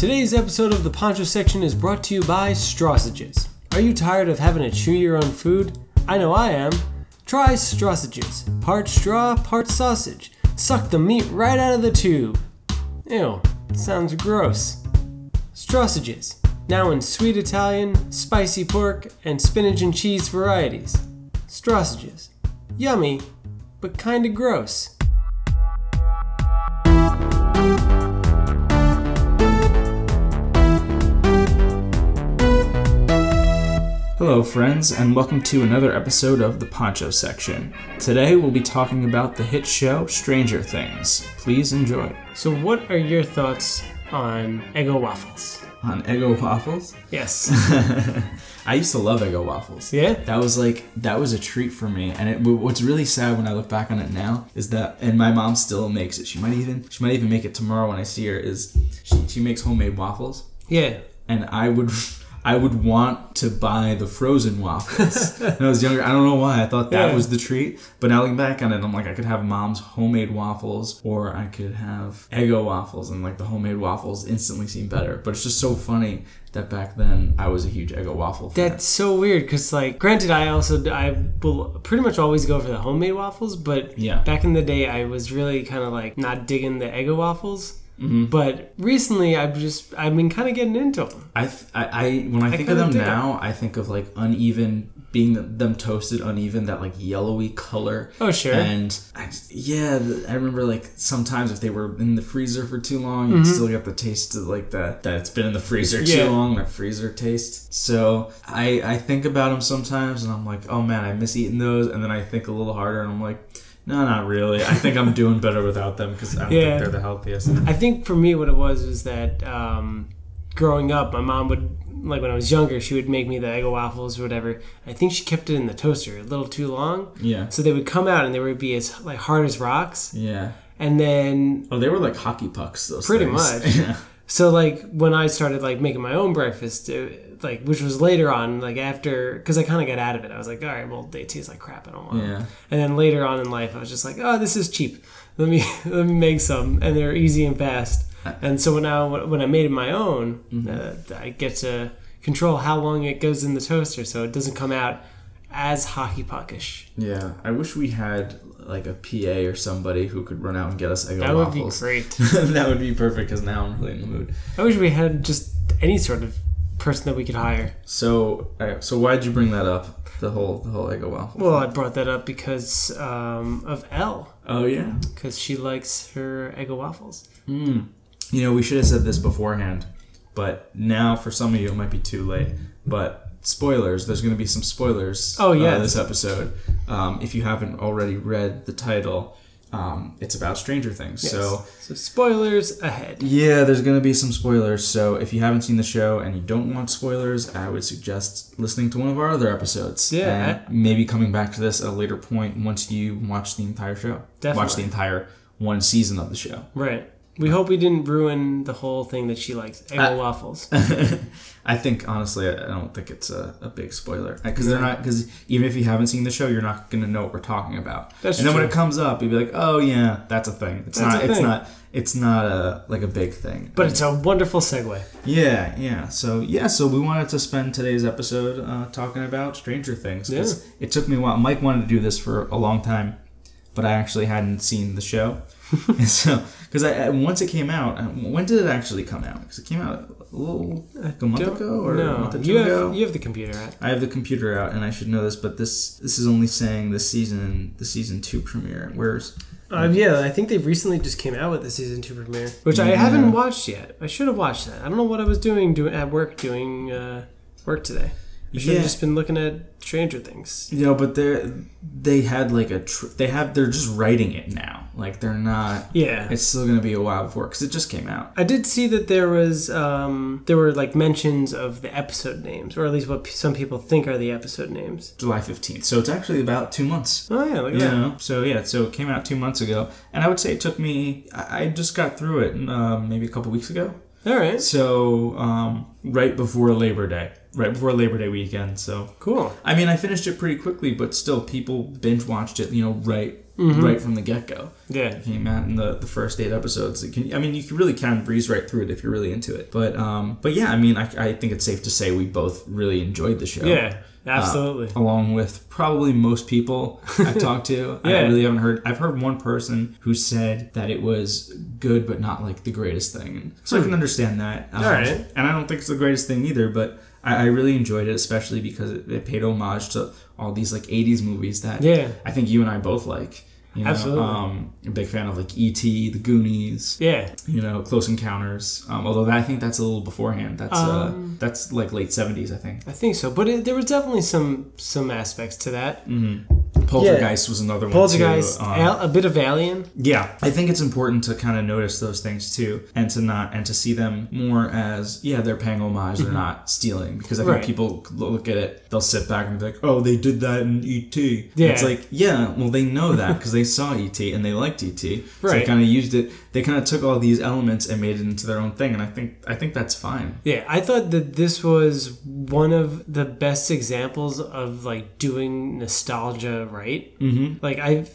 Today's episode of the Poncho Section is brought to you by Strausages. Are you tired of having to chew your own food? I know I am. Try Strausages. Part straw, part sausage. Suck the meat right out of the tube. Ew, sounds gross. Strausages. Now in sweet Italian, spicy pork, and spinach and cheese varieties. Strausages. Yummy, but kinda gross. Hello, friends, and welcome to another episode of the Poncho Section. Today we'll be talking about the hit show Stranger Things. Please enjoy. So, what are your thoughts on Eggo waffles? On Eggo waffles? Yes. I used to love Eggo waffles. Yeah? That was like that was a treat for me, and it, what's really sad when I look back on it now is that, and my mom still makes it. She might even she might even make it tomorrow when I see her. Is she she makes homemade waffles, Yeah. and I would. I would want to buy the frozen waffles. when I was younger, I don't know why. I thought that Yeah. was the treat. But now looking back on it, I'm like, I could have mom's homemade waffles, or I could have Eggo waffles, and like the homemade waffles instantly seem better. But it's just so funny that back then I was a huge Eggo waffle fan. That's so weird because, like, granted, I also I will pretty much always go for the homemade waffles, but Yeah. back in the day, I was really kind of like not digging the Eggo waffles. Mm-hmm. But recently, I've just I've been kind of getting into them. I, th- I, I when I think kinda them dig it. now, I think of like uneven, being th- them toasted uneven, that like yellowy color. Oh, sure. And I, yeah, I remember like sometimes if they were in the freezer for too long, you'd still get the taste of like that that it's been in the freezer too Mm-hmm. Yeah. long, that freezer taste. So I I think about them sometimes, and I'm like, oh man, I miss eating those. And then I think a little harder, and I'm like. No, not really. I think I'm doing better without them because I don't Yeah. think they're the healthiest. I think for me, what it was was that um, growing up, my mom would like when I was younger, she would make me the egg waffles or whatever. I think she kept it in the toaster a little too long, Yeah. so they would come out and they would be as like hard as rocks. Yeah. And then Oh, they were like hockey pucks. Those Pretty things. much. Yeah. So like when I started like making my own breakfast, it, like which was later on, like after because I kind of got out of it. I was like, all right, well they taste like crap. I don't want Yeah. And then later on in life, I was just like, oh, this is cheap. Let me let me make some, and they're easy and fast. And so now when I made it my own, uh, I get to control how long it goes in the toaster, so it doesn't come out as hockey puckish. Yeah, I wish we had like a PA or somebody who could run out and get us Eggo That would waffles. be great. that would be perfect because now I'm really in the mood. I wish we had just any sort of person that we could hire. So, uh, so why'd you bring that up? The whole, the whole Eggo waffle. Well, I brought that up because um, of El, oh yeah. because she likes her Eggo waffles. Mm. You know, we should have said this beforehand, but now for some of you it might be too late. But spoilers. There's going to be some spoilers. Oh, uh, this episode. Um, if you haven't already read the title, um, it's about Stranger Things. So. so spoilers ahead. Yeah, there's going to be some spoilers. So if you haven't seen the show and you don't want spoilers, I would suggest listening to one of our other episodes. Yeah. And maybe coming back to this at a later point once you watch the entire show. Watch the entire one season of the show. Right. We hope we didn't ruin the whole thing that she likes Eggo Uh, waffles. I think honestly, I I don't think it's a, a big spoiler because they're not because even if you haven't seen the show, you're not gonna know what we're talking about. That's and then when it comes up, you'd be like, oh yeah, that's a thing. It's That's not. a It's not. It's not a like a big thing. But it's a wonderful segue. Yeah, yeah. So yeah, so we wanted to spend today's episode uh, talking about Stranger Things. 'cause It took me a while. Mike wanted to do this for a long time, but I actually hadn't seen the show. and so, because once it came out, uh, when did it actually come out? Because it came out a little like a month Don't- ago or a month or two you ago. have you have the computer out. I have the computer out, and I should know this, but this this is only saying the season the season two premiere. Where's Uh, yeah, I think they recently just came out with the season two premiere, which I haven't watched yet. I should have watched that. I don't know what I was doing doing at work doing uh, work today. I should have Yeah. just been looking at Stranger Things. you know, but they they had like a tr- they have they're just writing it now. Like they're not. Yeah, It's still gonna be a while before because it just came out. I did see that there was um, there were like mentions of the episode names, or at least what p- some people think are the episode names. July 15th. So it's actually about two months. Oh yeah, look at You that. So yeah, so it came out two months ago. And I would say it took me, I I just got through it um, maybe a couple weeks ago. All right, So um, right before Labor Day. Right before Labor Day weekend. So cool. I mean, I finished it pretty quickly, but still, people binge watched it, you know, right right from the get go. Yeah. It came out in the, the first eight episodes. Can, I mean, you can really of breeze right through it if you're really into it. But um, but yeah, I mean, I, I think it's safe to say we both really enjoyed the show. Yeah. Absolutely. Uh, along with probably most people I've talked to. yeah. I really haven't heard. I've heard one person who said that it was good, but not like the greatest thing. And so I can understand that. Um, Hmm. All right. And I don't think it's the greatest thing either, but I, I really enjoyed it, especially because it, it paid homage to all these like '80s movies that Yeah. I think you and I both like. You know, Absolutely. Um, a big fan of like E.T., The Goonies, yeah. you know, Close Encounters. Um, although that, I think that's a little beforehand. That's Um, uh, that's like late '70s, I think. I think so. But it, there was definitely some some aspects to that. Poltergeist was another one Poltergeist, too. Um, Al- a bit of Alien. yeah, I think it's important to kind of notice those things too, and to not and to see them more as yeah, they're paying homage, they're not stealing. Because I think Right. people look at it, they'll sit back and be like, oh, they did that in ET. Yeah. It's like yeah, well they know that because they saw ET and they liked ET, so they kind of used it. They kind of took all these elements and made it into their own thing, and I think I think that's fine. Yeah, I thought that this was one of the best examples of like doing nostalgia right. Mm-hmm. Like I,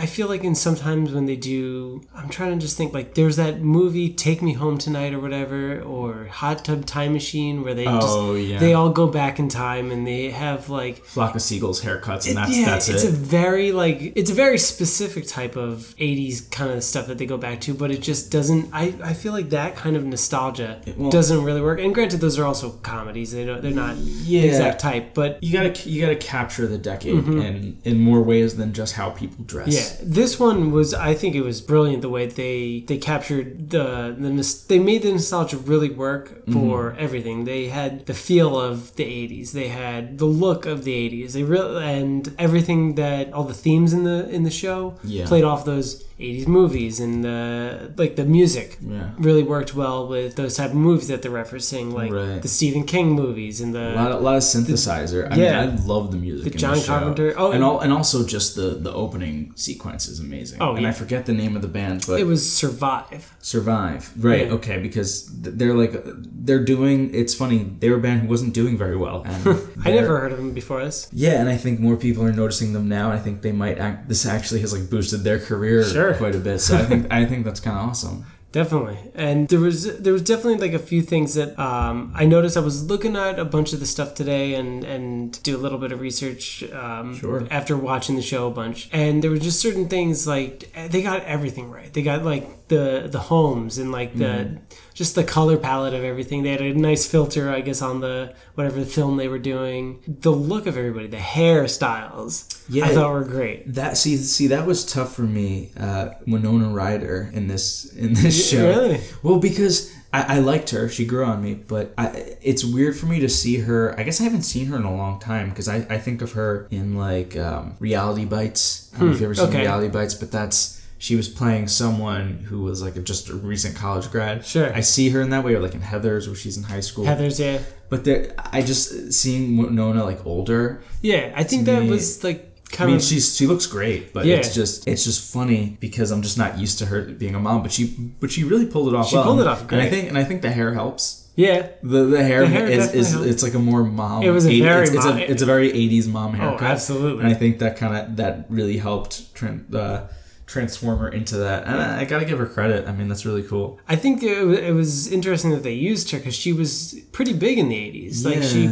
I feel like in sometimes when they do, I'm trying to just think like there's that movie Take Me Home Tonight or whatever, or Hot Tub Time Machine where they Oh, just yeah. they all go back in time and they have like Flock of seagulls haircuts, and that's yeah, that's it's it. a very like it's a very specific type of '80s kind of stuff that they go back to, but it just doesn't. I, I feel like that kind of nostalgia doesn't really work. And granted, those are also comedies; they don't they're not Yeah. the exact type, but. you gotta you gotta capture the decade in in more ways than just how people dress. Mm-hmm. Yeah, this one was. I think it was brilliant the way they they captured the the they made the nostalgia really work for Mm-hmm. everything. They had the feel of the '80s. They had the look of the '80s. They really and everything that all the themes in the in the show Yeah. played off those '80s movies and the like the music Yeah. really worked well with those type of movies that they're referencing, like Right. the Stephen King movies and the A lot, of, lot of synthesizer. I yeah. mean, I love the music. The John. Carpenter- oh, and all, and also just the the opening sequence is amazing. Oh, and yeah. I forget the name of the band, but it was Survive. Survive. Right. Yeah. Okay. Because they're like they're doing. It's funny. They were a band who wasn't doing very well. And I never heard of them before this. Yeah, and I think more people are noticing them now. I think they might act. This actually has like boosted their career Sure. Quite a bit. So I think I think that's kind of awesome. Definitely, and there was there was definitely like a few things that um, I noticed. I was looking at a bunch of the stuff today and and do a little bit of research um, Sure. after watching the show a bunch, and there were just certain things like they got everything right. They got like the the homes and like the Mm-hmm. Just the color palette of everything. They had a nice filter, I guess, on the whatever film they were doing. The look of everybody, the hairstyles, Yeah. I thought were great. That see see that was tough for me. Uh, Winona Ryder in this in this show. really? Well, because I, I liked her. She grew on me, but I, it's weird for me to see her. I guess I haven't seen her in a long time because I, I think of her in like um, Reality Bites. I don't know if you've ever seen okay. Reality Bites, but that's she was playing someone who was like a, just a recent college grad. Sure. I see her in that way, or like in Heathers, where she's in high school. Heathers, yeah, But there, I just seeing Winona like older. yeah. I think that me- was like Kind I mean, of she's she looks great, but Yeah. it's just it's just funny because I'm just not used to her being a mom. But she but she really pulled it off. She well. pulled it off great. and I think and I think the hair helps. yeah. The the hair, The hair is, is helps. it's like a more mom. It was a 80 very it's, it's mom- a it's a very 80s mom haircut. absolutely. And I think that kind of that really helped tran uh, transform her into that. And I, I gotta give her credit. I mean, that's really cool. I think it, it was interesting that they used her because she was pretty big in the 80s. Like she,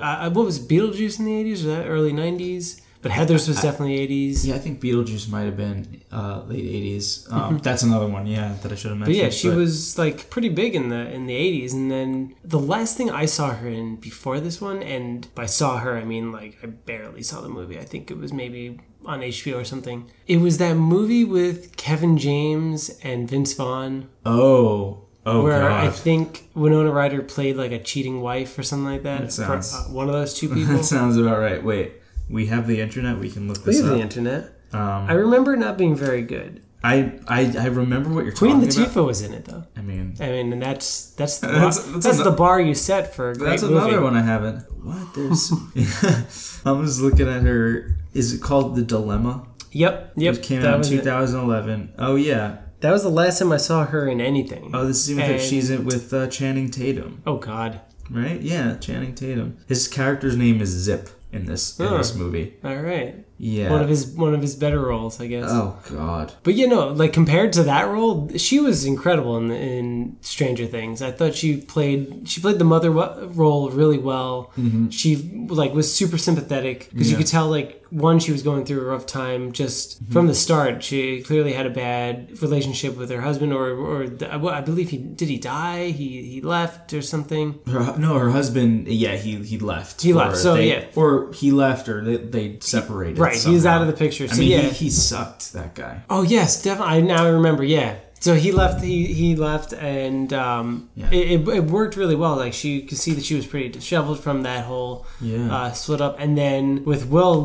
uh, what was Beetlejuice in the 80s or that early 90s? But Heathers was definitely 80s. Yeah, I think Beetlejuice might have been uh, late 80s. Um, That's another one. Yeah, that I should have mentioned. But yeah, she but- was like pretty big in the in the 80s. And then the last thing I saw her in before this one, and by saw her I mean like I barely saw the movie. I think it was maybe on HBO or something. It was that movie with Kevin James and Vince Vaughn. Oh. Oh where god. I think Winona Ryder played like a cheating wife or something like that. That sounds- for, uh, one of those two people. That sounds about right. Wait, we have the internet. We can look we this have up. the internet. Um, I remember not being very good. I, I I remember what you're Queen talking about. Latifah was in it though. I mean, I mean, and that's that's the bar, That's- that's, that's ano- the bar you set for a great that's movie. another one I haven't. What? There's. I'm just looking at her. Is it called The Dilemma? Yep, yep. It came that out in was it. 2011. Oh yeah. That was the last time I saw her in anything. Oh, this is even And- she's in with uh, Channing Tatum, Oh God. right? Yeah, Channing Tatum. His character's name is Zip in this in Oh. this movie. All right. Yeah. one of his one of his better roles, I guess. Oh God. But you know, like compared to that role, she was incredible in in Stranger Things. I thought she played she played the mother role really well. She like was super sympathetic because you Mm-hmm. Could tell like one she was going through a rough time just Mm-hmm. from the start. She clearly had a bad relationship with her husband, or or the, I believe he did he die? He he left or something. Her, no, her husband. Yeah, he he left. He left, Or so they- yeah. or he left, or they, they separated. Right, he was out of the picture. I So mean, yeah, he, he sucked. That guy. Oh yes, definitely. I now remember. Yeah. So he left. He he left, and um, Yeah. it, it, it worked really well. Like she could see that she was pretty disheveled from that whole Yeah. uh, split up, and then with Will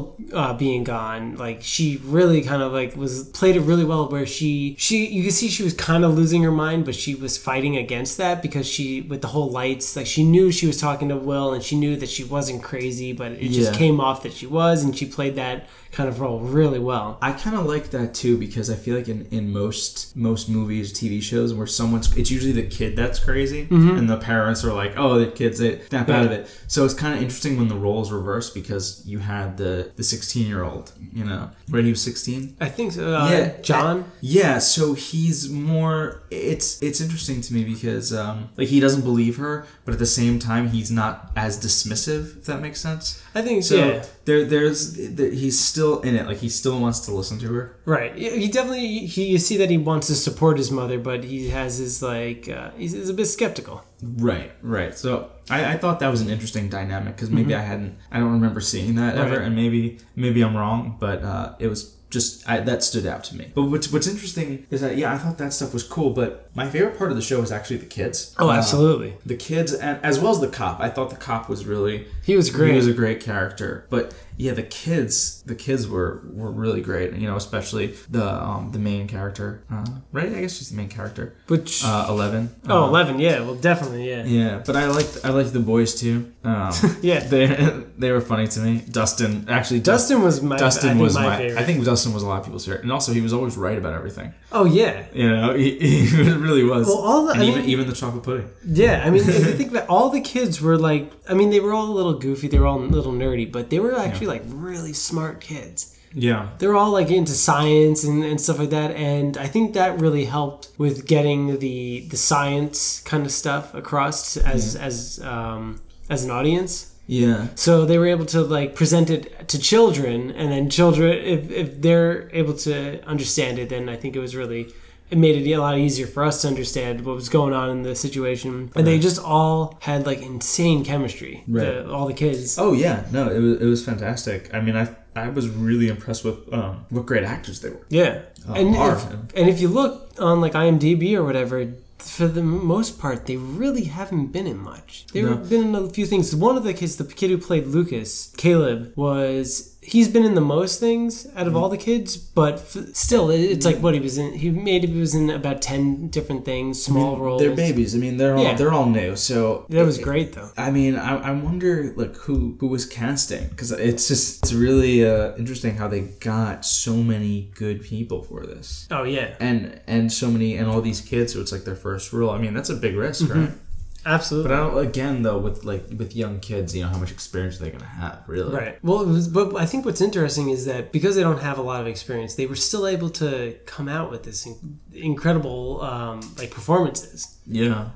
uh, being gone, like she really kind of like was played it really well. Where she she you could see she was kind of losing her mind, but she was fighting against that because she with the whole lights, like she knew she was talking to Will, and she knew that she wasn't crazy, but it just came off that she was, and she played that kind of role really well. I kind of like that too because I feel like in, in most most movies, TV shows, where someone's it's usually the kid that's crazy, and the parents are like, "Oh, the kid's they snap out of it." So it's kind of interesting when the roles reverse because you had the the sixteen year old, you know, right? He was sixteen. I think so. Uh, Yeah, John. Yeah, so he's more. It's it's interesting to me because um, like he doesn't believe her, but at the same time he's not as dismissive. If that makes sense. I think So yeah. there there's there, he's still in it. Like he still wants to listen to her. Right. He definitely he you see that he wants to support his mother, but he has his like uh, he's, he's a bit skeptical. Right, right. So I, I thought that was an interesting dynamic because maybe I hadn't, I don't remember seeing that ever, Mm-hmm. And maybe maybe I'm wrong, but uh, it was just I, that stood out to me. But what's what's interesting is that yeah, I thought that stuff was cool, but my favorite part of the show was actually the kids. Oh, Uh, absolutely. the kids and as well as the cop. I thought the cop was really He was great. He was a great character, but yeah, the kids, the kids were were really great. You know, especially the um, the main character, uh, right? I guess she's the main character. Which Uh, Eleven. oh, Uh, 11, yeah, well, definitely, yeah. yeah, but I liked I liked the boys too. Um, Yeah. they they were funny to me. Dustin actually Dustin was my Dustin was my, favorite. I think Dustin was a lot of people's favorite, and also he was always right about everything. Oh yeah, You know, he, he really was. Well, all the- and even mean- even the chocolate pudding. yeah. I mean, if you think that all the kids were like, I mean, they were all a little goofy, they were all a little nerdy, but they were actually like really smart kids. Yeah, they were all like into science and, and stuff like that and i think that really helped with getting the the science kind of stuff across as as um as an audience yeah, so they were able to like present it to children and then children if, if they're able to understand it then i think it was really it made it a lot easier for us to understand what was going on in the situation. And they just all had like insane chemistry Right. the, all the kids. Oh yeah, no, it was it was fantastic. I mean, I I was really impressed with um, what great actors they were. Yeah, Uh, and if, and if you look on like IMDb or whatever, for the most part, they really haven't been in much. They've No. been in a few things. One of the kids, the kid who played Lucas, Caleb, was he's been in the most things out Mm. of all the kids, but f- still, it's like what he was in. He made he was in about ten different things, small roles. They're babies. I mean, they're all Yeah. they're all new. So That was great though. I mean, I, I wonder like who who was casting because it's just it's really uh, interesting how they got so many good people for this Oh yeah, and and so many and all these kids so it's like their first role. I mean, that's a big risk, Mm-hmm. right? Absolutely. But I don't again though with like with young kids, you know how much experience are they gonna have really? Right. Well, was, but I think what's interesting is that because they don't have a lot of experience, they were still able to come out with this in- incredible um, like performances. Yeah.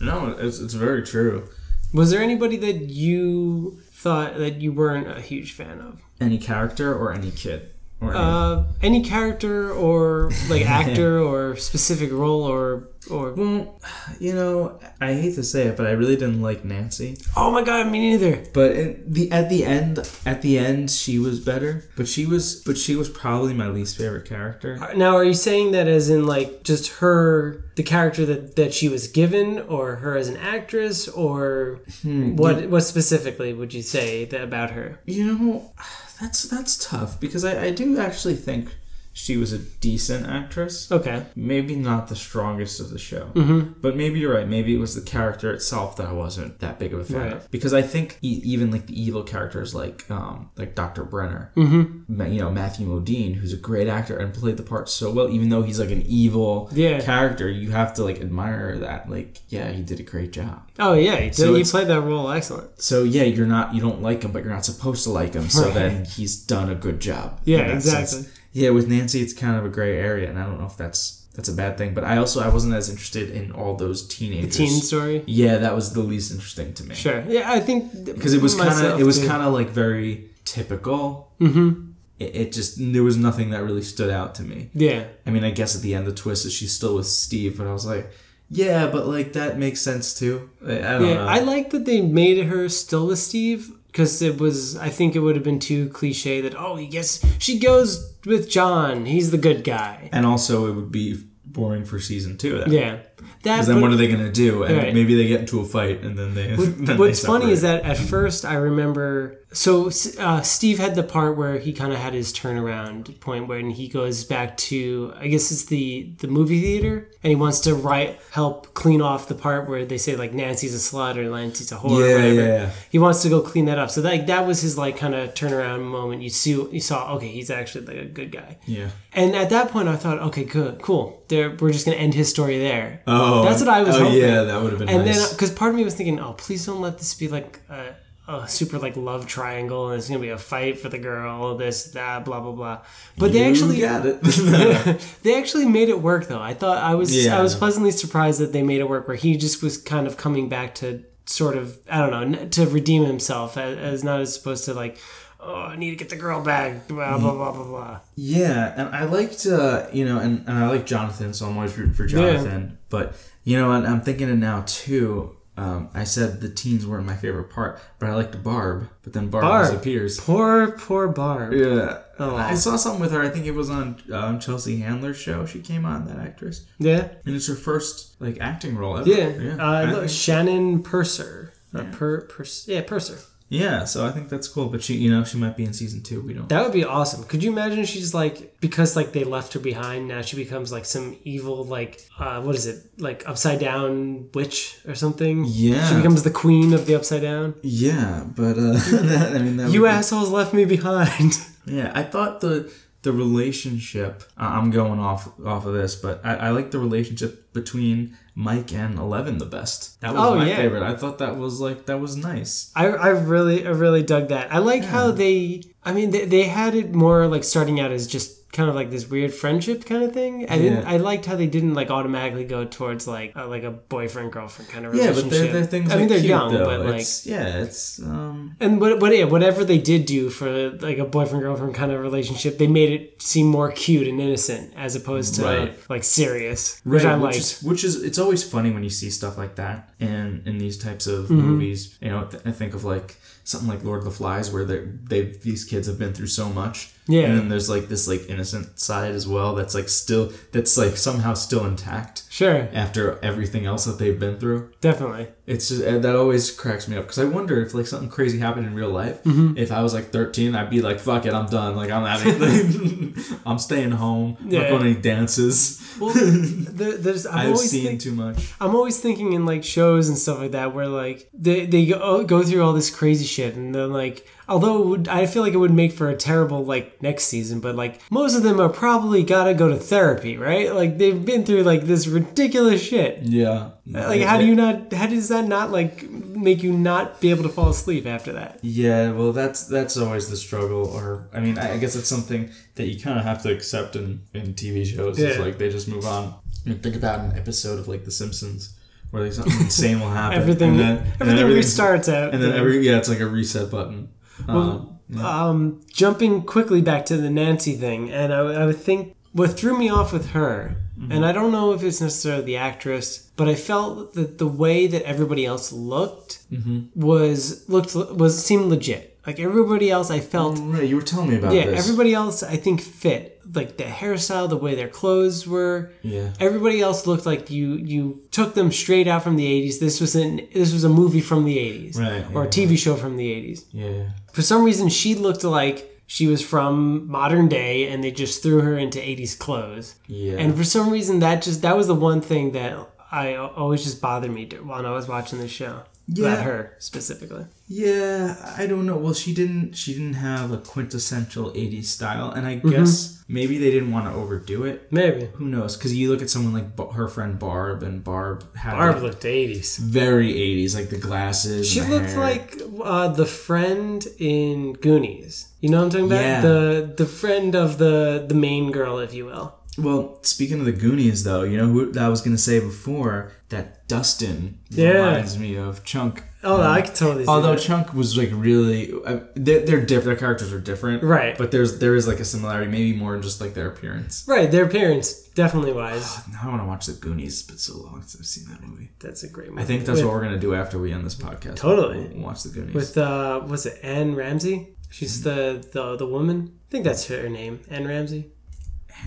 No, it's it's very true. Was there anybody that you thought that you weren't a huge fan of? Any character or any kid Uh, any character or like actor or specific role or or well, you know, I hate to say it, but I really didn't like Nancy. oh my god, me neither. But in the at the end, at the end, she was better. But she was, but she was probably my least favorite character. Now, are you saying that as in like just her, the character that that she was given, or her as an actress, or what? What specifically would you say that, about her? You know, that's that's tough because I, I do actually think she was a decent actress. Okay. Maybe not the strongest of the show. Mm-hmm. But maybe you're right. Maybe it was the character itself that I wasn't that big of a fan Right. of. Because I think e- even like the evil characters like um like Dr. Brenner, Mm-hmm. You know Matthew Modine, who's a great actor and played the part so well. Even though he's like an evil Yeah. character, you have to like admire that. Like, yeah, he did a great job. Oh yeah, he, So he played that role excellent. So yeah, you're not you don't like him, but you're not supposed to like him. So Right. then he's done a good job. Yeah, exactly. sense. Yeah, with Nancy, it's kind of a gray area, and I don't know if that's that's a bad thing. But I also I wasn't as interested in all those teenagers. Teen story. Yeah, that was the least interesting to me. Sure. Yeah, I think Because it was kind of it was kind of like very typical. Mhm. It, it just there was nothing that really stood out to me. Yeah. I mean, I guess at the end the twist is she's still with Steve, but I was like, yeah, but like that makes sense too. I, I don't Yeah, know. I like that they made her still with Steve because it was. I think it would have been too cliche that oh, he gets she goes with John. He's the good guy. and also it would be boring for season two. Then. Yeah. Because then what are they gonna do? And Right. maybe they get into a fight and then they. then they What's funny is that at first I remember. So uh, Steve had the part where he kind of had his turnaround point when he goes back to I guess it's the the movie theater and he wants to write help clean off the part where they say like Nancy's a slut or Nancy's a whore or Yeah, whatever. yeah. He wants to go clean that up. So that that was his like kind of turnaround moment. You see you saw okay he's actually like a good guy. Yeah. And at that point I thought okay good cool there we're just gonna end his story there. Oh, That's what I was Oh hoping. yeah, that would have been And nice. then, because part of me was thinking, oh, please don't let this be like a, a super like love triangle, and it's gonna be a fight for the girl, this, that, blah, blah, blah. But they actually, got it. they actually made it work though. I thought I was, Yeah. I was pleasantly surprised that they made it work, where he just was kind of coming back to sort of, I don't know, to redeem himself as, as not as supposed to like, oh, I need to get the girl back, blah, blah, blah, blah, blah. yeah, and I liked, uh, you know, and, and I like Jonathan, so I'm always rooting for Jonathan. But you know, and I'm thinking it now too. Um, I said the teens weren't my favorite part, but I liked Barb. But then Barb, Barb. disappears. Poor, poor Barb. Yeah, Oh. I saw something with her. I think it was on um, Chelsea Handler's show. She came on that actress, Yeah. and it's her first like acting role ever. Yeah. Uh, look, Shannon Purser. Or per, Purs- yeah, Purser. Yeah. So I think that's cool. But she, you know, she might be in season two. We don't. That would be awesome. Could you imagine she's like because like they left her behind, now she becomes like some evil like uh what is it? Like upside down witch or something? Yeah. She becomes the queen of the upside down. Yeah, but uh, that, I mean, that You would be- assholes left me behind. Yeah, I thought the the relationship. I'm going off off of this, but I, I like the relationship between Mike and Eleven the best. That was Oh, my yeah. favorite. I thought that was like that was nice. I, I really I really dug that. I like how they I mean they, they had it more like starting out as just kind of like this weird friendship kind of thing. I didn't. I liked how they didn't like automatically go towards like uh, like a boyfriend girlfriend kind of relationship. Yeah, but they're, they're things. I mean they're cute, young, though. but like it's, yeah, it's um. And what, what, yeah, whatever they did do for like a boyfriend girlfriend kind of relationship, they made it seem more cute and innocent as opposed to Right. like serious, which Right, I which liked. is which is it's always funny when you see stuff like that in in these types of Mm-hmm. movies. You know, th- I think of like something like Lord of the Flies, where they they these kids have been through so much. Yeah. and then there's like this like innocent side as well. That's like still that's like somehow still intact Sure, after everything else that they've been through. definitely. It's just, uh, that always cracks me up because I wonder if like something crazy happened in real life. Mm-hmm. If I was like 13, I'd be like, "Fuck it, I'm done. Like I'm not. Anything. I'm staying home. I'm Yeah. not going to any dances. Well, there, there's I'm I've always seen think, too much." I'm always thinking in like shows and stuff like that where like they they go, go through all this crazy shit and then like although would, I feel like it would make for a terrible like next season, but like most of them are probably gotta go to therapy, right? Like they've been through like this ridiculous shit. Yeah. Uh, like how do you not? How does that not like make you not be able to fall asleep after that? Yeah, well, that's that's always the struggle, or I mean, I I guess it's something that you kind of have to accept in in TV shows. It's Yeah. like they just move on. I mean, think about an episode of like The Simpsons where like something insane will happen. Everything, and then, and then everything restarts out. and then every yeah, it's like a reset button. Um, yeah. um, jumping quickly back to the Nancy thing, and I, I would think what threw me off with her, Mm-hmm. and I don't know if it's necessarily the actress, but I felt that the way that everybody else looked Mm-hmm. was looked was seemed legit. Like everybody else, I felt right, you were telling me about yeah, this. everybody else I think fit like the hairstyle, the way their clothes were. yeah, Everybody else looked like you you took them straight out from the 80s. This was an this was a movie from the 80s Right, or a yeah. TV show from the 80s. yeah, For some reason she looked like she was from modern day and they just threw her into 80s clothes. Yeah. And for some reason, that just that was the one thing that I always just bothered me when I was watching the show. Yeah. About her specifically. Yeah, I don't know. Well, she didn't. She didn't have a quintessential '80s style, and I Mm-hmm. guess maybe they didn't want to overdo it. Maybe. Who knows? Because you look at someone like Ba- her friend Barb, and Barb had Barb like, looked 80s. very '80s, like the glasses. She the looked hair. like uh, the friend in Goonies. You know what I'm talking about? Yeah. The the friend of the the main girl, if you will. Well, speaking of the Goonies, though, you know who I was gonna say before that Dustin Yeah. reminds me of Chunk. Oh, I could totally. See Although that. Chunk was like really, uh, they're, they're different. Their characters are different, Right. But there's there is like a similarity, maybe more in just like their appearance. right, their appearance definitely wise. Now I want to watch the Goonies. It's been so long since I've seen that movie. That's a great movie. I think that's with, what we're gonna do after we end this podcast. Totally. We'll watch the Goonies. with uh, what's it? Anne Ramsey. She's the the the woman. I think that's her name. Anne Ramsey.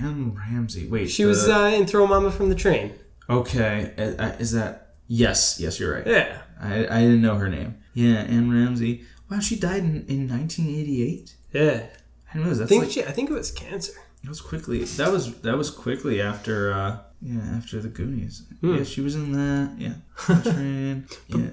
Anne Ramsey. Wait, She the- was uh, in Throw Mama from the Train. Okay. uh, uh, Is that yes? Yes, you're right. Yeah. I, I didn't know her name. Yeah, Anne Ramsey. Wow, she died in, in 1988. Yeah. I didn't realize I think like she. I think it was cancer. that was quickly. That was that was quickly after. uh yeah, after the Goonies. Yeah, she was in that. Yeah, Train. Yeah.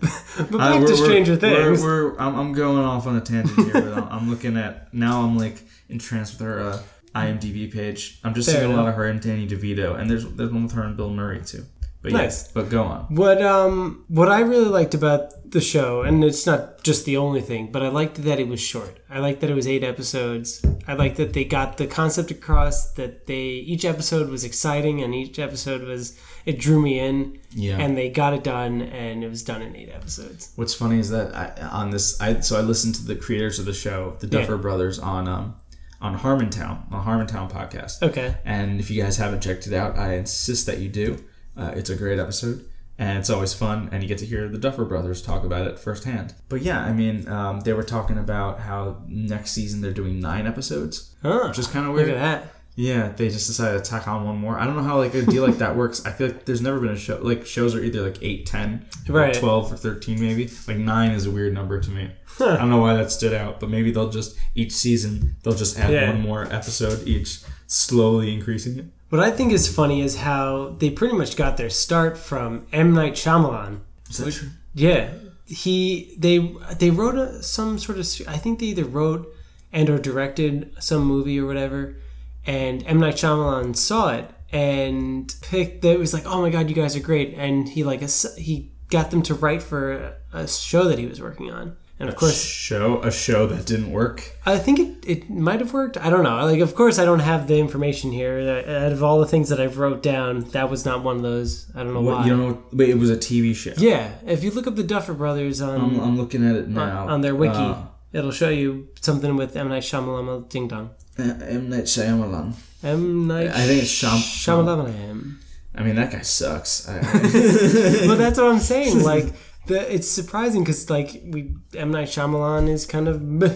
But Uh, back we're- to we're- Stranger we're- Things. We're, I'm, I'm going off on a tangent here, but I'm, I'm looking at now. I'm like entranced with her uh, IMDb page. I'm just Fair seeing a lot of her and Danny DeVito, and there's there's one with her and Bill Murray too. But Nice. yes, but go on. What um what I really liked about the show, and it's not just the only thing, but I liked that it was short. I liked that it was eight episodes. I liked that they got the concept across. That they each episode was exciting, and each episode was it drew me in. Yeah. And they got it done, and it was done in eight episodes. What's funny is that I, on this, I so I listened to the creators of the show, the Duffer Yeah. Brothers, on um on Harmontown, on Harmontown podcast. Okay. And if you guys haven't checked it out, I insist that you do. Uh, it's a great episode, and it's always fun, and you get to hear the Duffer Brothers talk about it firsthand. But yeah, I mean, um, they were talking about how next season they're doing nine episodes, Huh. which is kind of weird. Look at that. Yeah, they just decided to tack on one more. I don't know how like a deal like that works. I feel like there's never been a show like shows are either like 8, 10, or Right. 12 or 13 maybe. Like 9 is a weird number to me. Huh. I don't know why that stood out, but maybe they'll just each season they'll just add Yeah. one more episode each, slowly increasing it. What I think is funny is how they pretty much got their start from M Night Shyamalan. Is that true? Yeah, he they they wrote a, some sort of I think they either wrote and or directed some movie or whatever, and M Night Shyamalan saw it and picked. It was like, oh my god, you guys are great, and he like he got them to write for a, show that he was working on, and of course show a show that didn't work. I think it, it might have worked. I don't know. Like, of course, I don't have the information here. Out of all the things that I've wrote down, that was not one of those. I don't know What, why. you don't know? Wait, it was a TV show. yeah, if you look up the Duffer Brothers on I'm, I'm looking at it now on their wiki, Uh, it'll show you something with M Night Shyamalan Ding Dong. uh, M Night Shyamalan. M Night. I think it's Shyam- Shyamalan. I mean, that guy sucks. I, but that's what I'm saying. Like, the, it's surprising because like we M Night Shyamalan is kind of. meh.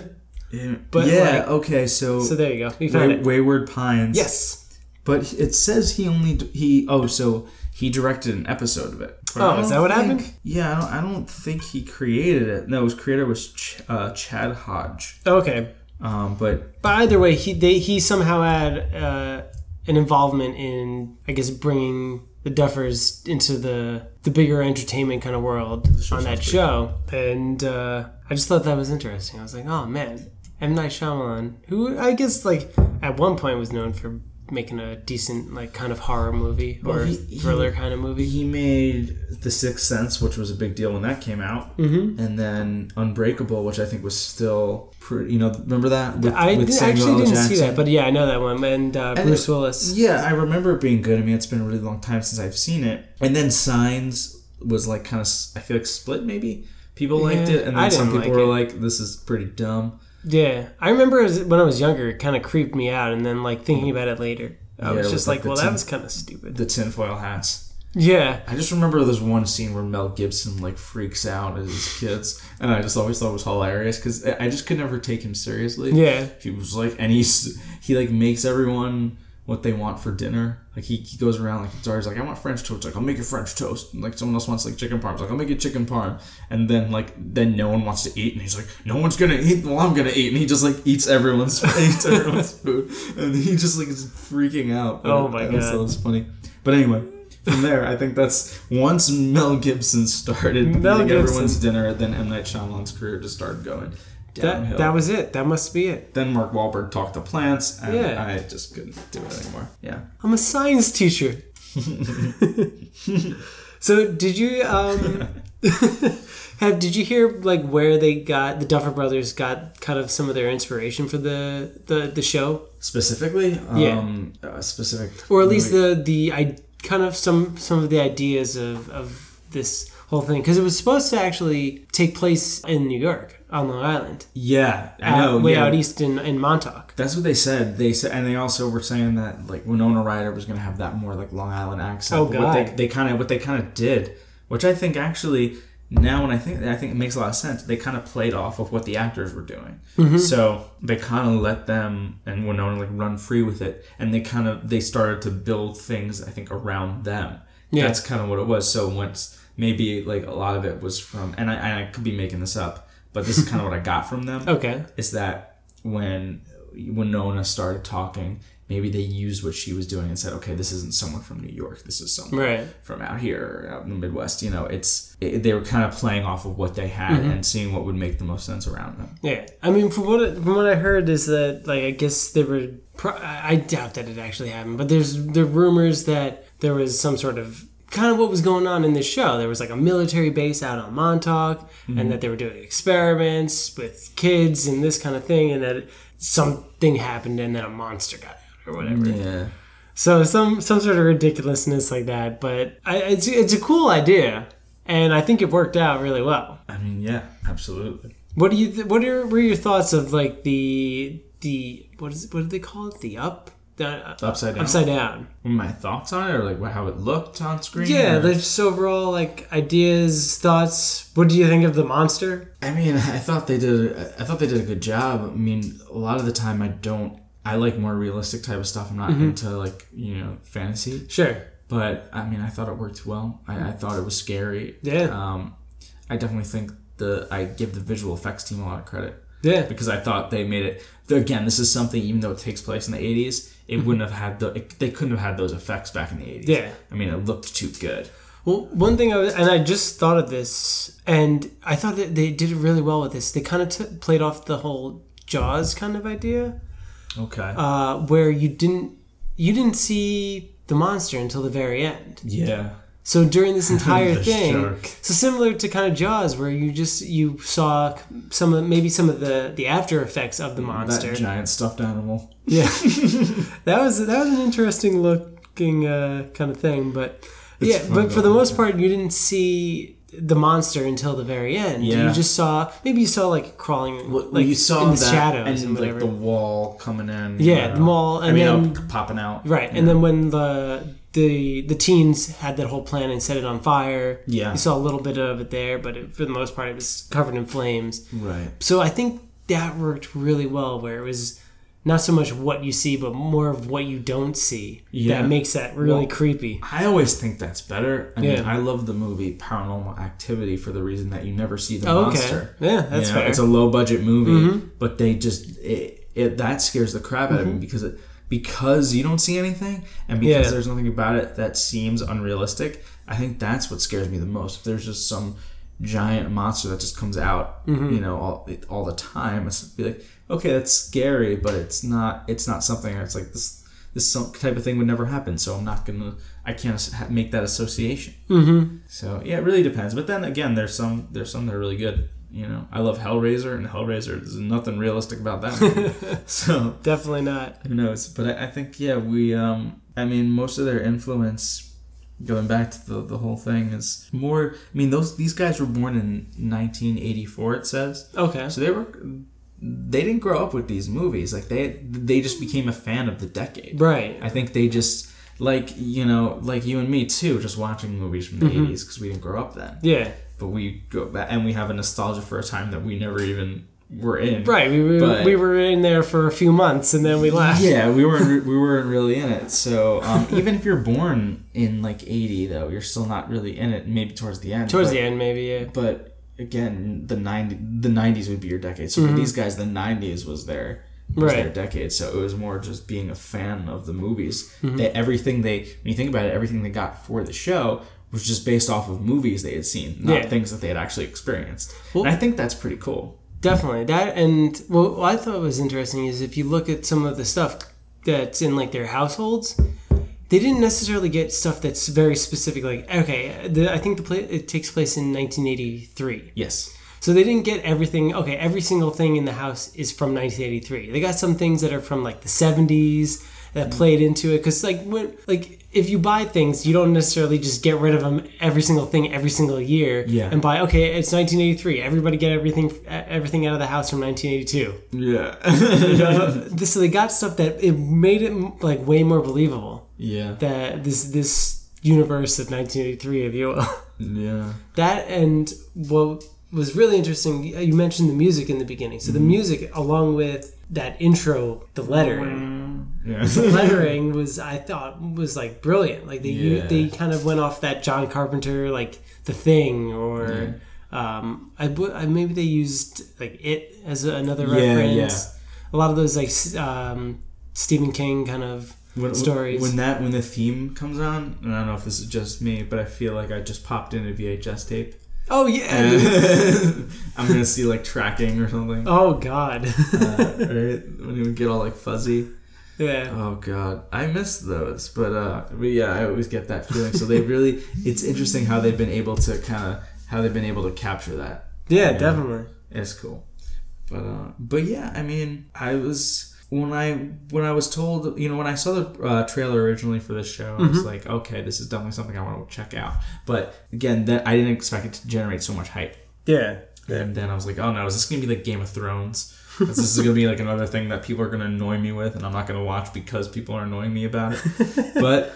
But, yeah, like- okay, so, So there you go. We found Way- it. Wayward Pines. Yes. But it says he only he oh so he directed an episode of it. Oh, is that what think- happened? Yeah, I don't, I don't think he created it. No, his creator was Ch- uh, Chad Hodge. Okay. Um, but But either way, he they, he somehow had uh, an involvement in, I guess, bringing the Duffers into the the bigger entertainment kind of world on that show, and uh, I just thought that was interesting. I was like, oh man, M Night Shyamalan, who I guess like at one point was known for making a decent like kind of horror movie or Well, he- he- thriller kind of movie. he made The Sixth Sense, which was a big deal when that came out, Mm-hmm. and then Unbreakable, which I think was still pretty. You know, remember that? With, I with didn't- actually didn't see that, but yeah, I know that one. And uh, And Bruce it- Willis. Yeah, I remember it being good. I mean, it's been a really long time since I've seen it. And then Signs was like kind of, I feel like split maybe. People liked it, and then some people like were it. like, "This is pretty dumb." Yeah, I remember as, when I was younger, it kind of creeped me out, and then like thinking mm-hmm. about it later, I Yeah, was just like, like, well, tin- that was kind of stupid. The tinfoil hats. Yeah, I just remember there's one scene where Mel Gibson like freaks out at his kids, and I just always thought it was hilarious because I I just could never take him seriously. yeah, he was like, and he's he like makes everyone what they want for dinner. Like he, he goes around like it's always like I want French toast. Like I'll make you French toast. And, like someone else wants like chicken parm. Like I'll make you chicken parm. And then like then no one wants to eat, and he's like no one's gonna eat. Well, I'm gonna eat, and he just like eats everyone's eats everyone's food, and he just like is freaking out. Oh my God, so it's funny. But anyway. From there, I think that's once Mel Gibson started Mel Gibson. everyone's dinner, then M Night Shyamalan's career just started going downhill. That, that was it. That must be it. Then Mark Wahlberg talked to plants, and Yeah. I just couldn't do it anymore. Yeah. I'm a science teacher. so did you um have did you hear like where they got the Duffer Brothers got kind of some of their inspiration for the the, the show? Specifically, Yeah. um, uh, specific, Or at least movie- the the I kind of some some of the ideas of of this whole thing because it was supposed to actually take place in New York on Long Island. yeah, I out- know, way yeah. out east in, in Montauk. That's what they said. They said, and they also were saying that like Winona Ryder was going to have that more like Long Island accent. Oh, But what they God. they kind of what they kind of did, which I think actually now when I think I think it makes a lot of sense. They kind of played off of what the actors were doing, Mm-hmm. so they kind of let them and Winona like run free with it, and they kind of they started to build things I think around them. Yeah. That's kind of what it was. So once maybe like a lot of it was from, and I, and I could be making this up, but this is kind of what I got from them Okay. is that when Winona started talking, maybe they used what she was doing and said, "Okay, this isn't someone from New York. This is someone Right. from out here, out in the Midwest." You know, it's it, they were kind of playing off of what they had Mm-hmm. and seeing what would make the most sense around them. Yeah, I mean, from what it- from what I heard is that like I guess there were. Pro- I I doubt that it actually happened, but there's there rumors that there was some sort of kind of what was going on in this show. There was like a military base out on Montauk, and mm-hmm. that they were doing experiments with kids and this kind of thing, and that something happened and then a monster got out or whatever. Yeah, So some some sort of ridiculousness like that, but I, it's it's a cool idea, and I think it worked out really well. I mean, yeah, absolutely. What do you? Th- what are were your thoughts of like the the what is what do they call it? The up, uh, Upside down. upside down. My thoughts on it, or like how it looked on screen. Yeah, or- just overall like ideas, thoughts. What do you think of the monster? I mean, I thought they did. I thought they did a good job. I mean, a lot of the time, I don't. I like more realistic type of stuff. I'm not Mm-hmm. into like you know fantasy. Sure. But I mean, I thought it worked well. I, I thought it was scary. Yeah. Um, I definitely think the I give the visual effects team a lot of credit Yeah. because I thought they made it. Again, this is something even though it takes place in the '80s, it wouldn't have had the. It, they couldn't have had those effects back in the '80s. Mm-hmm. Yeah. I mean, it looked too good. Well, one thing I was, and I just thought of this, and I thought that they did it really well with this. They kind of t- played off the whole Jaws kind of idea, Okay. uh, where you didn't you didn't see the monster until the very end. yeah. So during this entire thing, shark. so similar to kind of Jaws, where you just you saw some of maybe some of the the after effects of the monster. That giant stuffed animal. yeah, that was that was an interesting looking uh, kind of thing, but yeah, but for the most part, you didn't see the monster until the very end. Yeah. You just saw maybe you saw like crawling Well, like you saw in the shadows and, and, like the wall coming in. Yeah, the wall, I and mean, then- popping out. Right, and then when the the the teens had that whole plan and set it on fire, Yeah. you saw a little bit of it there, but it, for the most part, it was covered in flames. Right. So I think that worked really well, where it was not so much what you see, but more of what you don't see. Yeah. that makes that really Well, creepy. I always think that's better. I mean, Yeah. I love the movie Paranormal Activity for the reason that you never see the Oh, okay, monster. yeah, that's You know, fair. Mm-hmm. It's a low budget movie, but they just it, it that scares the crap out of me because it because you don't see anything and because Yeah. there's nothing about it that seems unrealistic. I think that's what scares me the most. If there's just some giant monster that just comes out, Mm-hmm. you know, all all the time, it's be like, okay, that's scary, but it's not it's not something It's like this this type of thing would never happen. So I'm not gonna I can't make that association. Mm-hmm. So yeah, it really depends. But then again, there's some there's some that are really good. You know, I love Hellraiser, and Hellraiser there's nothing realistic about that. movie. so Definitely not. who knows? But I, I think yeah, we um I mean most of their influence going back to the, the whole thing is more I mean those these guys were born in 1984 it says. Okay. So they were they didn't grow up with these movies. Like they they just became a fan of the decade. Right. I think they just like you know like you and me too just watching movies from the Mm-hmm. 80s because we didn't grow up then Yeah. But we go back and we have a nostalgia for a time that we never even were in. Right. We were, But- we were in there for a few months and then we left. Yeah, we weren't we weren't really in it. So um, even if you're born in like '80, though, you're still not really in it. Maybe towards the end. Towards but, the end, maybe. Yeah. But again, the '90 the '90s would be your decade. So for these guys, the '90s was their was Right. their decade. So it was more just being a fan of the movies. That everything they when you think about it, everything they got for the show was just based off of movies they had seen, not Yeah. things that they had actually experienced. Well- and I think that's pretty cool. Definitely that, and what I thought was interesting is if you look at some of the stuff that's in like their households, they didn't necessarily get stuff that's very specific. Like, okay, the, I think the play it takes place in 1983, Yes. so they didn't get everything. Okay, every single thing in the house is from 1983. They got some things that are from like the 70s that played into it because like when like if you buy things you don't necessarily just get rid of them every single thing every single year Yeah. and buy okay it's 1983 everybody get everything everything out of the house from 1982 Yeah. This- so they got stuff that it made it like way more believable yeah. that this this universe of 1983 if you will Yeah. that and what was really interesting you mentioned the music in the beginning so the Mm-hmm. music along with that intro the lettering Yeah. the lettering was i thought was like brilliant like they Yeah. they kind of went off that john carpenter like the thing or um I, I maybe they used like it as another Yeah, reference a lot of those like um stephen king kind of when, stories. When that when the theme comes on, and I don't know if this is just me, but I feel like I just popped in a VHS tape. oh yeah I'm gonna see like tracking or something. oh god Uh, right? When it would get all like fuzzy. Yeah Oh god, I miss those. But uh, but yeah, I always get that feeling. So they really, it's interesting how they've been able to kind of how they've been able to capture that. yeah definitely It's cool. But uh, but yeah, I mean, I was when I when I was told, you know, when I saw the uh, trailer originally for this show, I was like, okay, this is definitely something I want to check out. But again, that I didn't expect it to generate so much hype. yeah And then I was like, oh no, is this gonna be like Game of Thrones? This is gonna be like another thing that people are gonna annoy me with, and I'm not gonna watch because people are annoying me about it? but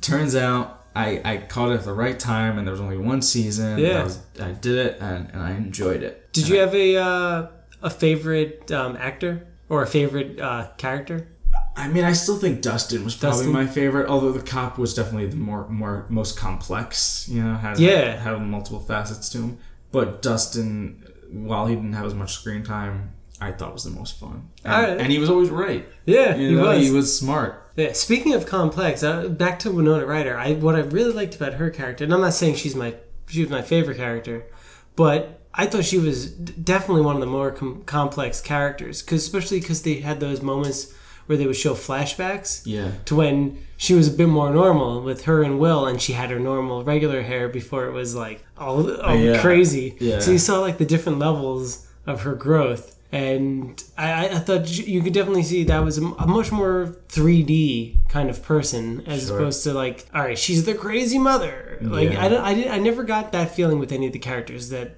turns out I, I caught it at the right time, and there was only one season. Yeah. I, was, I did it, and, and I enjoyed it. did you have a uh, a favorite um, actor or a favorite uh, character I mean, I still think Dustin was probably Dustin? my favorite. Although the cop was definitely the more more most complex. You know, had Yeah. had multiple facets to him. But Dustin, while he didn't have as much screen time, I thought was the most fun, and, Alright. and he was always right. yeah You he was he was smart. Yeah, speaking of complex, uh, back to Winona Ryder. I what I really liked about her character, and I'm not saying she's my she was my favorite character, but I thought she was definitely one of the more com- complex characters, cause, especially because they had those moments where they would show flashbacks Yeah, to when she was a bit more normal with her and Will, and she had her normal regular hair before it was like all, all Yeah. crazy. Yeah. So you saw like the different levels of her growth, and I, I- thought you could definitely see that was a, a much more 3D kind of person as Sure. opposed to like, all right, she's the crazy mother. Like Yeah. I don't, I did, I never got that feeling with any of the characters that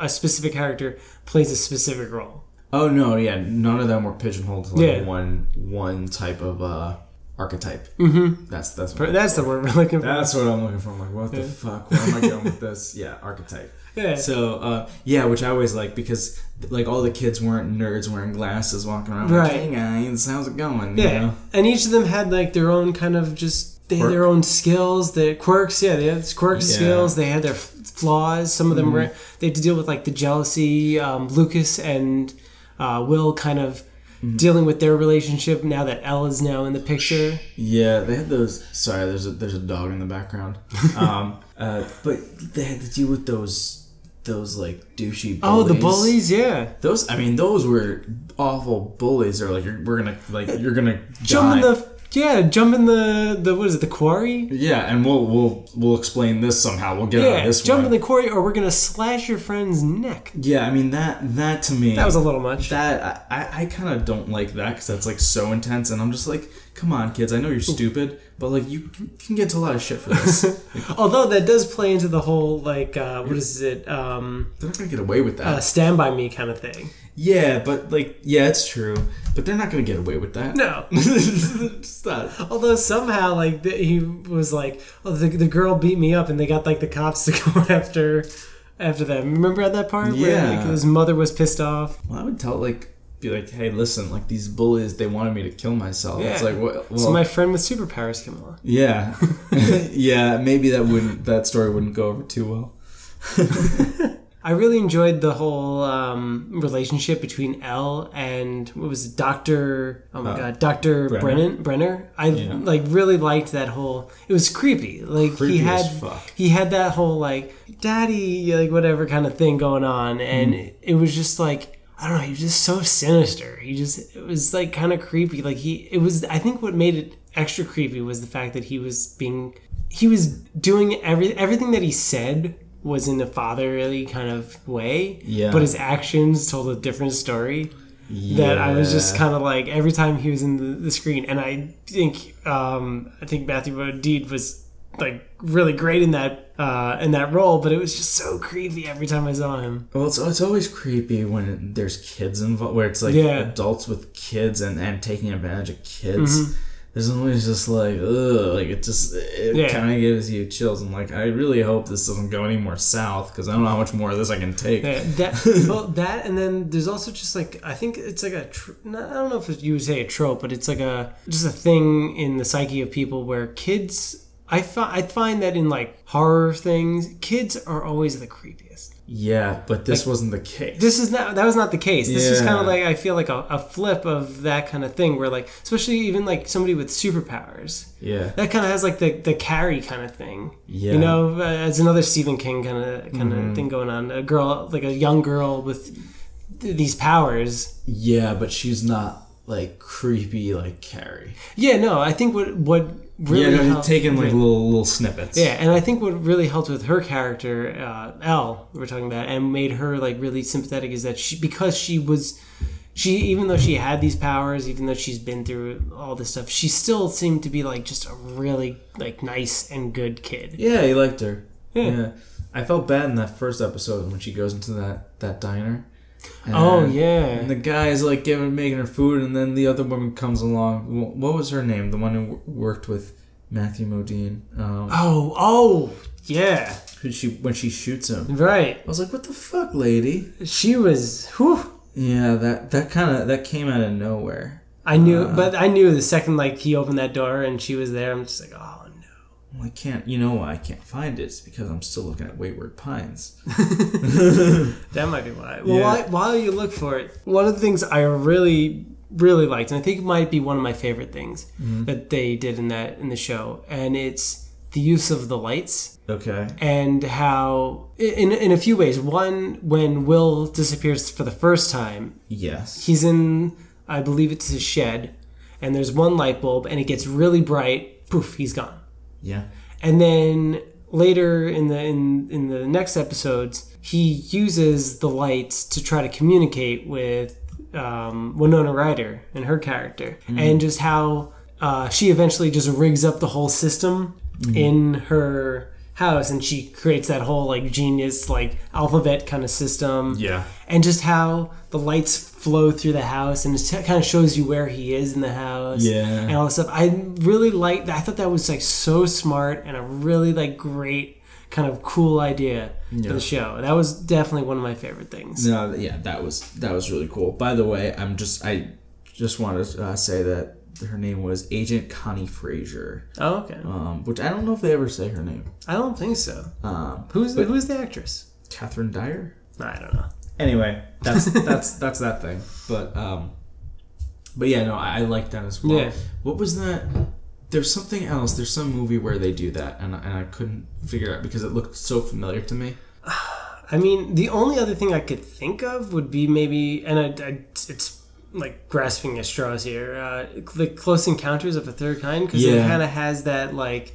a specific character plays a specific role. Oh no, yeah, none of them were pigeonholed to like Yeah. one one type of uh, archetype. Mm-hmm. That's that's what That's the word we're looking for. that's what I'm looking for. I'm like, what the fuck? Where am I going with this? Yeah, archetype. Yeah. So uh, yeah, which I always like because like all the kids weren't nerds wearing glasses walking around. Right. Like, hey guys, how's it going? You Yeah, know? and each of them had like their own kind of just they had their own skills, their quirks. Yeah, they had quirks, Yeah. skills. They had their f- flaws. Some of them were they had to deal with like the jealousy. Um, Lucas and uh, Will kind of dealing with their relationship now that El is now in the picture. Yeah, they had those. Sorry, there's a there's a dog in the background. um, uh, but they had to deal with those those like douchey. Bullies. Oh, the bullies, yeah. Those, I mean, those were awful bullies. They're like, you're, we're gonna like, you're gonna Jump in the yeah, jump in the the what is it, the quarry? Yeah, and we'll we'll we'll explain this somehow. We'll get out Yeah, of this jump one. in the quarry, or we're gonna slash your friend's neck. yeah, I mean that that to me That was a little much. that I, I, I kind of don't like that because that's like so intense, and I'm just like, come on, kids, I know you're stupid, but like you can get a lot of shit for this. Although that does play into the whole like uh, what is it? Um, they're not gonna get away with that. uh, stand by me kind of thing. yeah, but like, yeah, it's true, but they're not gonna get away with that. No. Stop. Although somehow like the, he was like, oh, the, the girl beat me up, and they got like the cops to go after after them. Remember at that part where Yeah. like, his mother was pissed off? Well, I would tell like be like, hey, listen, like these bullies, they wanted me to kill myself. It's like what? Well, so my friend with superpowers came along. yeah, yeah. Maybe that wouldn't that story wouldn't go over too well. I really enjoyed the whole um, relationship between El and what was it, Doctor? Oh my Uh, god, Doctor Brenner. Brennan Brenner. I Yeah. like really liked that whole. It was creepy. Like Creepy he had as fuck. he had that whole like daddy like whatever kind of thing going on, and it, it was just like. I don't know. He was just so sinister. He just it was like kind of creepy. Like he, it was. I think what made it extra creepy was the fact that he was being, he was doing every everything that he said was in a fatherly kind of way. Yeah. But his actions told a different story. Yeah. That I was just kind of like every time he was in the, the screen, and I think um I think Matthew Modine was like really great in that uh in that role, but it was just so creepy every time I saw him. Well, it's, it's always creepy when there's kids involved, where it's like Yeah. adults with kids and, and taking advantage of kids. Mm-hmm. There's always just like, ugh, like it just, it Yeah. kind of gives you chills. I'm like, I really hope this doesn't go any more south because I don't know how much more of this I can take. Yeah, that well, that and then there's also just like I think it's like a tr- not, I don't know if you would say a trope, but it's like a just a thing in the psyche of people where kids. I find I find that in like horror things, kids are always the creepiest. Yeah, but this wasn't the case. This is not that was not the case. This is kind of like I feel like a, a flip of that kind of thing where like especially even like somebody with superpowers yeah. that kind of has like the the Carrie kind of thing. Yeah. You know, uh, it's another Stephen King kind of kind Mm-hmm. of thing going on. A girl like a young girl with th- these powers. Yeah, but she's not like creepy like Carrie. Yeah, no, I think what what really yeah, no, helped- taking like little little snippets. Yeah, and I think what really helped with her character, uh, El, we're talking about, and made her like really sympathetic is that she because she was she even though she had these powers, even though she's been through all this stuff, she still seemed to be like just a really like nice and good kid. Yeah, he liked her. Yeah. Yeah. I felt bad in that first episode when she goes into that that diner. And- Oh yeah. And the guy's like giving making her food, and then the other woman comes along. What was her name? The one who worked with Matthew Modine. Um, Oh, oh, yeah. who she when she shoots him. Right. I was like, "What the fuck, lady?" She was whew. Yeah, that that kind of that came out of nowhere. I knew Uh. but I knew the second like he opened that door and she was there, I'm just like, oh. Well, I can't. You know why I can't find it? It's because I'm still looking at Wayward Pines. That might be why. Well, Yeah. while, while you look for it, one of the things I really, really liked, and I think it might be one of my favorite things Mm-hmm. that they did in that in the show, and it's the use of the lights Okay. and how, in in a few ways. One, when Will disappears for the first time, Yes. he's in, I believe it's his shed, and there's one light bulb, and it gets really bright. Poof, he's gone. Yeah. And then later in the in, in the next episodes, he uses the lights to try to communicate with um, Winona Ryder and her character, and just how uh, she eventually just rigs up the whole system in her house, and she creates that whole like genius like alphabet kind of system Yeah. and just how the lights flow through the house and it kind of shows you where he is in the house Yeah. and all this stuff i really liked i thought that was like so smart and a really like great kind of cool idea Yeah. for the show that was definitely one of my favorite things No, yeah, that was that was really cool. By the way, I'm just I just wanted to uh, say that her name was Agent Connie Frazier, oh okay um, which I don't know if they ever say her name. i don't think so Um, who's the, who's the actress Catherine Dyer. i don't know Anyway, that's that's that's that thing. But um, but yeah, no, I, I like that as well. Yeah. What was that? There's something else. There's some movie where they do that, and I- and I couldn't figure out because it looked so familiar to me. I mean, the only other thing I could think of would be maybe, and I, I, it's like grasping at straws here, uh, the Close Encounters of a Third Kind, because it kind of has that like,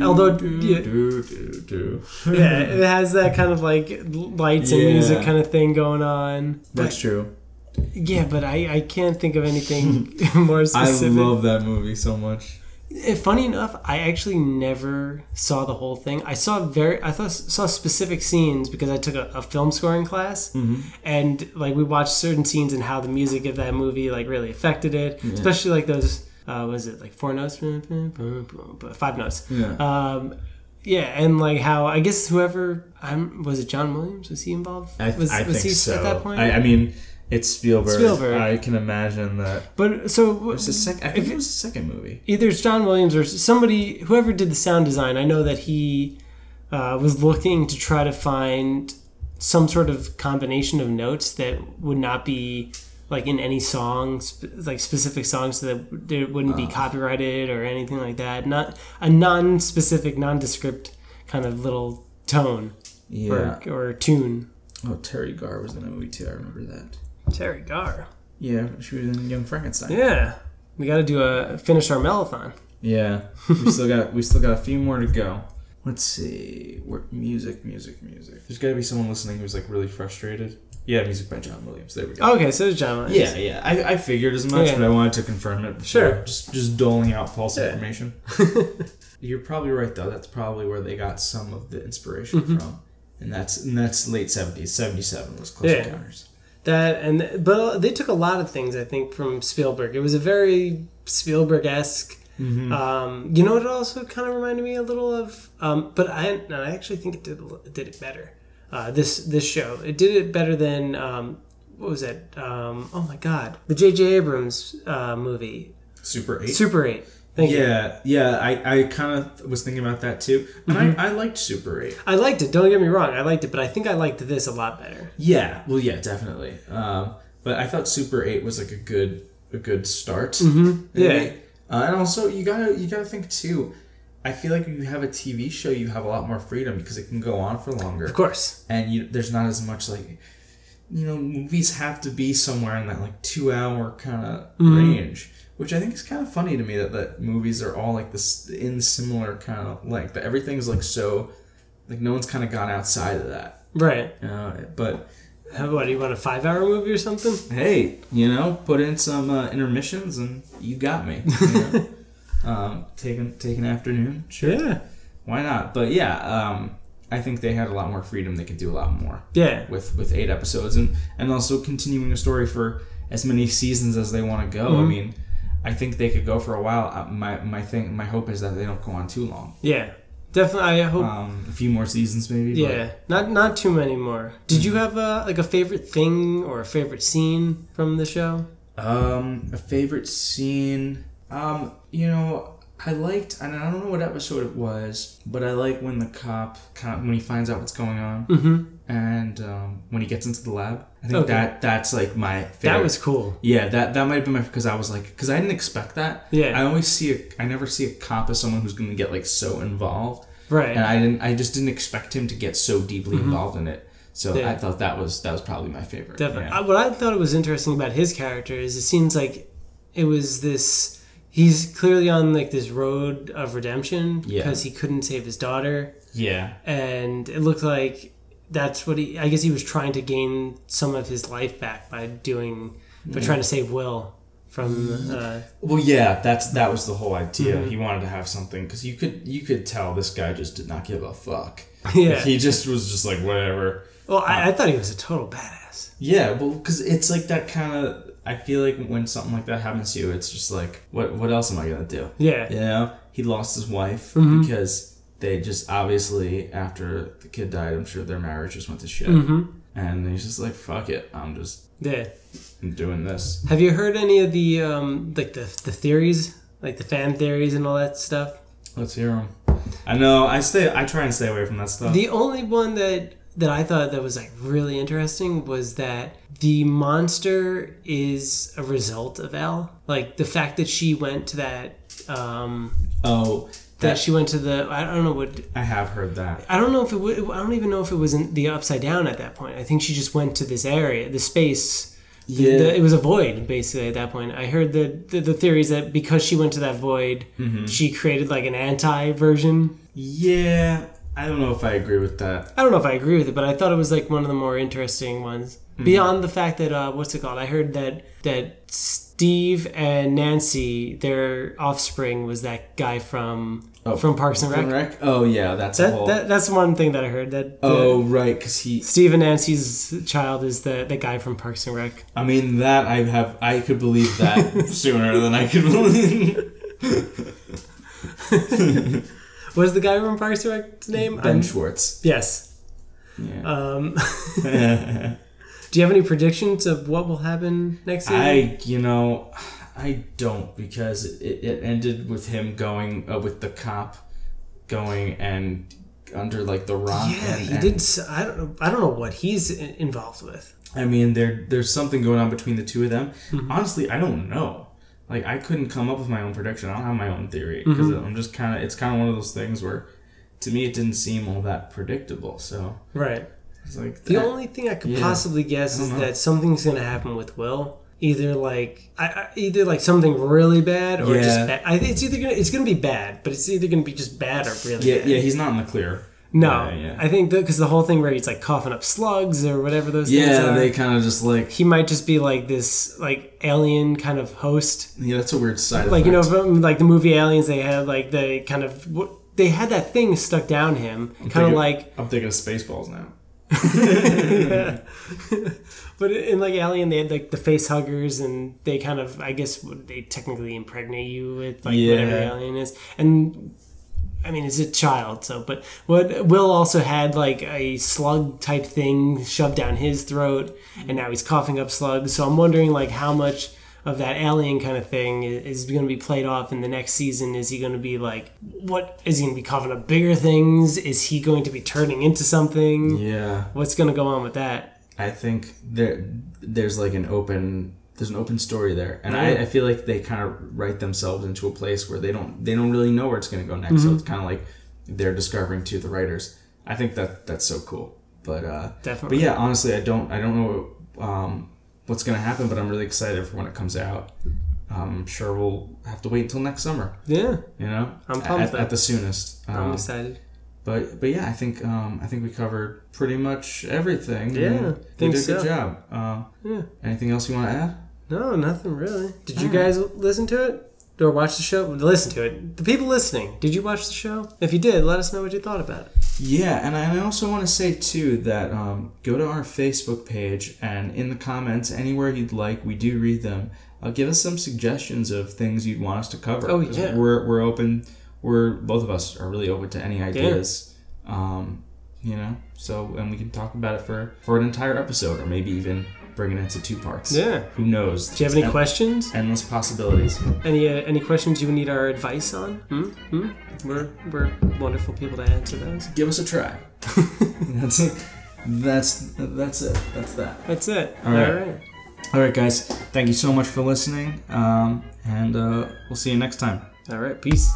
although yeah, yeah, it has that kind of like lights and Yeah. music kind of thing going on. That's But, true. yeah, but I, I can't think of anything more specific. I specific. love that movie so much. Eh, Funny enough, I actually never saw the whole thing. I saw very, I thought saw specific scenes because I took a, a film scoring class, Mm-hmm. and like we watched certain scenes and how the music of that movie like really affected it, especially like those. Uh, was it like four notes, five notes? Yeah. Um, yeah, and like how I guess whoever I'm was it John Williams was he involved? I, was, I was think he so. at that point? I, I mean, it's Spielberg. Spielberg. I can imagine that. but so It was the sec- I think it was the second movie. either it's John Williams or somebody, whoever did the sound design. I know that he uh, was looking to try to find some sort of combination of notes that would not be like in any song, sp- like specific songs, so that it wouldn't be copyrighted or anything like that. Not a non-specific, nondescript kind of little tone Yeah. or, or tune. Oh, Teri Garr was in that movie too. I remember that. Teri Garr. Yeah, she was in Young Frankenstein. Yeah, we got to do a finish our marathon. Yeah, we still got we still got a few more to go. Let's see, Work, music, music, music. There's got to be someone listening who's like really frustrated. Yeah, music by John Williams. There we go. Okay, so it's John Williams. Yeah, yeah. I, I figured as much, Yeah. but I wanted to confirm it. before Sure. Just just doling out false Yeah. information. You're probably right though. That's probably where they got some of the inspiration Mm-hmm. from, and that's and that's late seventies. Seventy seven was Close Yeah. Encounters. That and but they took a lot of things I think from Spielberg. It was a very Spielberg esque. Mm-hmm. Um, you know what it also kind of reminded me a little of, um, but I and I actually think it did it did it better. Uh, this this show it did it better than um, what was it? Um, oh my god, the J.J. Abrams uh, movie Super Eight. Super Eight. Thank you. yeah, yeah. I, I kind of was thinking about that too, and Mm-hmm. I, I liked Super Eight. I liked it. Don't get me wrong, I liked it, but I think I liked this a lot better. Yeah, well, yeah, definitely. Um, but I thought Super Eight was like a good a good start. Mm-hmm. Yeah. Uh, and also you gotta you gotta think too. I feel like when you have a TV show, you have a lot more freedom because it can go on for longer, Of course. and you there's not as much like, you know, movies have to be somewhere in that like two hour kind of range, which I think is kind of funny to me that that movies are all like this in similar kind of length. That everything's like so, like no one's kind of gone outside of that. Right. Uh, but How, do you want a five hour movie or something? hey, you know, put in some uh, intermissions and you got me. You know? um, take an take an afternoon, sure. Yeah. Why not? But yeah, um, I think they had a lot more freedom. They could do a lot more Yeah. with with eight episodes and and also continuing a story for as many seasons as they want to go. I Mhm. mean, I think they could go for a while. Uh, my my thing, my hope is that they don't go on too long. Yeah. Definitely. I hope. Um, a few more seasons, maybe. but- Yeah, not not too many more. Did you have a like a favorite thing or a favorite scene from the show? Um, a favorite scene. Um, you know, I liked, and I don't know what episode it was, but I like when the cop, kind of, when he finds out what's going on, Mm-hmm. and um, when he gets into the lab. I think Okay. that that's like my favorite. That was cool. yeah, that that might have been my because I was like because I didn't expect that. Yeah. I always see a, I never see a cop as someone who's going to get like so involved, Right. and I didn't, I just didn't expect him to get so deeply involved in it. So Mm-hmm. Yeah. I thought that was that was probably my favorite. Definitely. Yeah. I, what I thought it was interesting about his character is it seems like it was this. He's clearly on like this road of redemption Yeah. because he couldn't save his daughter, yeah. and it looked like that's what he. I guess he was trying to gain some of his life back by doing, by trying to save Will from. Uh, Well, yeah, that's that was the whole idea. Mm-hmm. He wanted to have something because you could you could tell this guy just did not give a fuck. yeah. He just was just like whatever. Well, I, I thought he was a total badass. Yeah, well, because it's like that kind of. I feel like when something like that happens to you, it's just like, what what else am I gonna do? Yeah. You know, he lost his wife Mm-hmm. because they just obviously after the kid died, I'm sure their marriage just went to shit, hmm and he's just like, fuck it, I'm just Yeah. I'm doing this. Have you heard any of the um like the the theories, like the fan theories and all that stuff? Let's hear them. I know. I stay. I try and stay away from that stuff. The only one that that I thought that was like really interesting was that the monster is a result of El. Like the fact that she went to that um oh, that that she went to the I don't know what I have heard that. I don't know if it would I don't even know if it was in the upside down at that point. I think she just went to this area, the space Yeah. The- it was a void basically at that point. I heard the the, the theories that because she went to that void, Mm-hmm. she created like an anti version. Yeah, I don't know if I agree with that. I don't know if I agree with it, but I thought it was like one of the more interesting ones. Mm-hmm. Beyond the fact that uh, what's it called? I heard that that Steve and Nancy, their offspring, was that guy from Oh, from Parks and Rec. Wreck? Oh yeah, that's a That, whole. that that's one thing that I heard. That the- oh right, because he. Steve and Nancy's child is the the guy from Parks and Rec. I mean that I have. I could believe that sooner than I could believe. What is the guy from Parks and Rec's name? Ben I'm- Schwartz. Yes. Yeah. Um, do you have any predictions of what will happen next season? I, you know, I don't because it, it ended with him going uh, with the cop going and under like the rock. yeah, and, he did. s- I don't know. I don't know what he's involved with. I mean, there there's something going on between the two of them. Mm-hmm. Honestly, I don't know. Like, I couldn't come up with my own prediction. I don't have my own theory because Mm-hmm. I'm just kind of. It's kind of one of those things where, to me, it didn't seem all that predictable. So Right. it's like The that- only thing I could Yeah. possibly guess is know. that something's going to happen with Will. Either like I, I, either like something really bad or just bad. I think it's either gonna it's gonna be bad, but it's either gonna be just bad or really Yeah, bad. yeah, he's not in the clear. No, Yeah, yeah. I think because the whole thing where he's like coughing up slugs or whatever those things Yeah, they kind of just like he might just be like this like alien kind of host yeah, that's a weird side. like you know from like the movie aliens they had like the kind of what they had that thing stuck down him kind of like I'm thinking of Spaceballs now. but in like alien they had like the face huggers and they kind of i guess they technically impregnate you with like whatever alien is and I mean, it's a child, so but what Will also had like a slug type thing shoved down his throat, and now he's coughing up slugs. So I'm wondering like how much of that alien kind of thing is going to be played off in the next season. Is he going to be like, what is he going to be coughing up bigger things? Is he going to be turning into something? Yeah, What's going to go on with that? I think there there's like an open there's an open story there, and. I, I feel like they kind of write themselves into a place where they don't they don't really know where it's going to go next. So it's kind of like they're discovering to the writers. I think that that's so cool. But uh, Definitely. but yeah, honestly, I don't I don't know um, what's going to happen, but I'm really excited for when it comes out. I'm sure we'll have to wait until next summer. Yeah, You know, I'm at, pumped, at, at the soonest. I'm Um, excited. but but yeah, I think um, I think we covered pretty much everything. Yeah, think did a so. good job. Um, Yeah. anything else you want to add? No, nothing really. Did you guys listen to it or watch the show? Listen to it. The people listening, did you watch the show? If you did, let us know what you thought about it. Yeah, and I also want to say too that um, go to our Facebook page and in the comments anywhere you'd like, we do read them. Uh, give us some suggestions of things you'd want us to cover. Oh, 'cause yeah. we're we're open. We're both of us are really open to any ideas. Um, you know, so and we can talk about it for for an entire episode or maybe even bring it into two parts. Yeah. Who knows? Do you have any questions? Endless possibilities. Any uh, any questions you need our advice on? Hmm? Hmm? We're we're wonderful people to answer those. Give us a try. that's it. that's that's it. That's that. That's it. All right. All right, guys. Thank you so much for listening, um, and uh, we'll see you next time. All right. Peace.